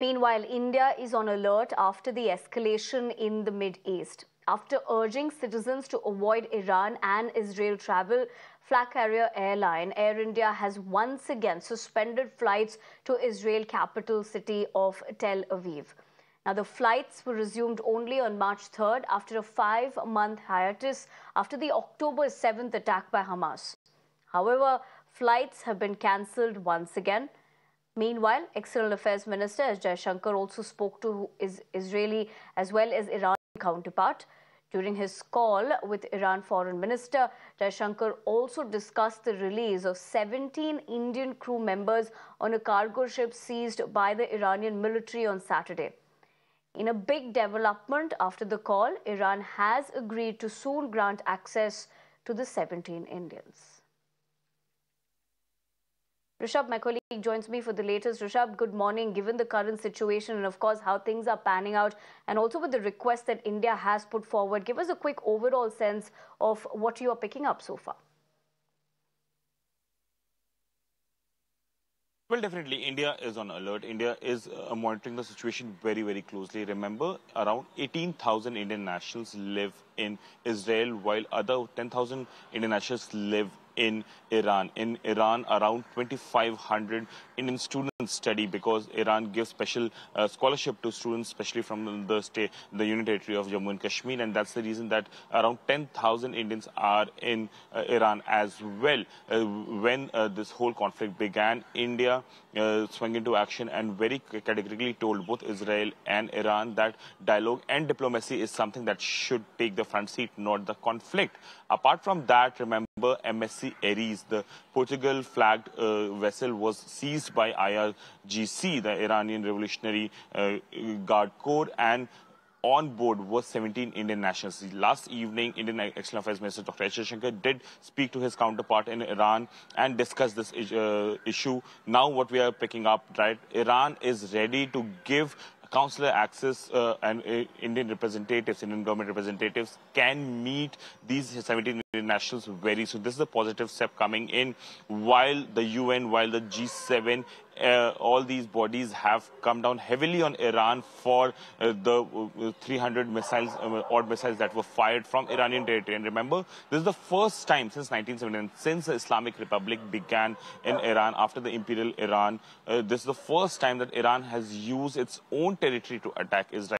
Meanwhile, India is on alert after the escalation in the Mid East. After urging citizens to avoid Iran and Israel travel, flag carrier airline Air India has once again suspended flights to Israel capital city of Tel Aviv. Now, the flights were resumed only on March 3rd after a five month hiatus after the October 7th attack by Hamas. However, flights have been cancelled once again. Meanwhile, External Affairs Minister S. Jaishankar also spoke to his Israeli as well as Iran counterpart. During his call with Iran Foreign Minister, Jaishankar also discussed the release of 17 Indian crew members on a cargo ship seized by the Iranian military on Saturday. In a big development after the call, Iran has agreed to soon grant access to the 17 Indians. Rishabh, my colleague, joins me for the latest. Rishabh, good morning. Given the current situation and, of course, how things are panning out, and also with the request that India has put forward, give us a quick overall sense of what you are picking up so far. Well, definitely, India is on alert. India is uh, monitoring the situation very, very closely. Remember, around 18,000 Indian nationals live in Israel, while other 10,000 Indian nationals live in Iran. In Iran, around 2,500 Indian students study because Iran gives special uh, scholarship to students, especially from the state, the Union Territory of Jammu and Kashmir, and that's the reason that around 10,000 Indians are in uh, Iran as well. Uh, when uh, this whole conflict began, India uh, swung into action and very categorically told both Israel and Iran that dialogue and diplomacy is something that should take the front seat, not the conflict. Apart from that, remember MSC Aries, the Portugal flagged uh, vessel was seized by IRGC, the Iranian Revolutionary uh, Guard Corps, and on board was 17 Indian nationals. Last evening, Indian External Affairs Minister Dr. S. Jaishankar did speak to his counterpart in Iran and discuss this uh, issue. Now what we are picking up, right, Iran is ready to give consular access uh, and uh, Indian representatives, Indian government representatives can meet these 17 nationals very soon. This is a positive step coming in while the UN, while the G7 uh, all these bodies have come down heavily on Iran for uh, the uh, 300 missiles, uh, odd missiles that were fired from Iranian territory. And remember, this is the first time since 1979, since the Islamic Republic began in Iran after the Imperial Iran, uh, this is the first time that Iran has used its own territory to attack Israel.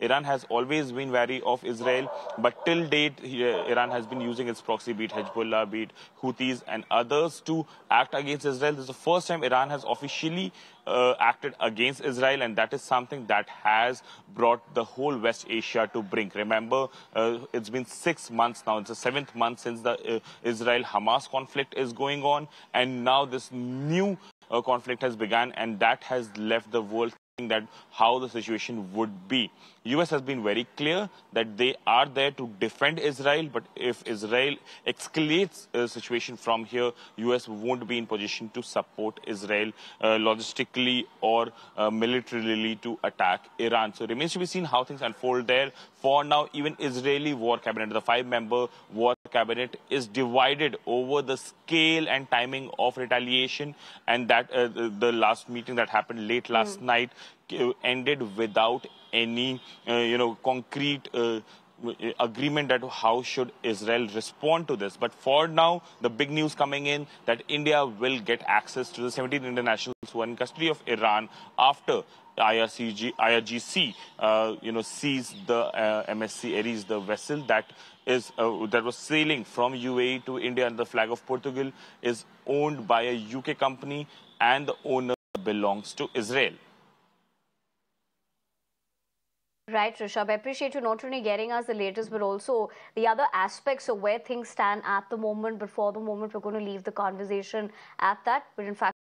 Iran has always been wary of Israel, but till date, Iran has been using its proxy, be it Hezbollah, be it Houthis and others to act against Israel. This is the first time Iran has officially uh, acted against Israel, and that is something that has brought the whole West Asia to brink. Remember, uh, it's been six months now. It's the seventh month since the uh, Israel-Hamas conflict is going on, and now this new uh, conflict has begun, and that has left the world that how the situation would be. US has been very clear that they are there to defend Israel, but if Israel escalates the situation from here, US won't be in position to support Israel uh, logistically or uh, militarily to attack Iran. So it remains to be seen how things unfold there. For now, even Israeli war cabinet, the five-member war cabinet is divided over the scale and timing of retaliation and that uh, the, last meeting that happened late last mm. night ended without any, uh, you know, concrete uh, agreement that how should Israel respond to this. But for now, the big news coming in that India will get access to the 17 internationals who are in custody of Iran after IRCG, IRGC, uh, you know, seized the uh, MSC Aries, the vessel that is uh, that was sailing from UAE to India under the flag of Portugal, is owned by a UK company, and the owner belongs to Israel. Right, Rishabh. I appreciate you not only getting us the latest, but also the other aspects of where things stand at the moment. Before the moment, we're going to leave the conversation at that. But in fact,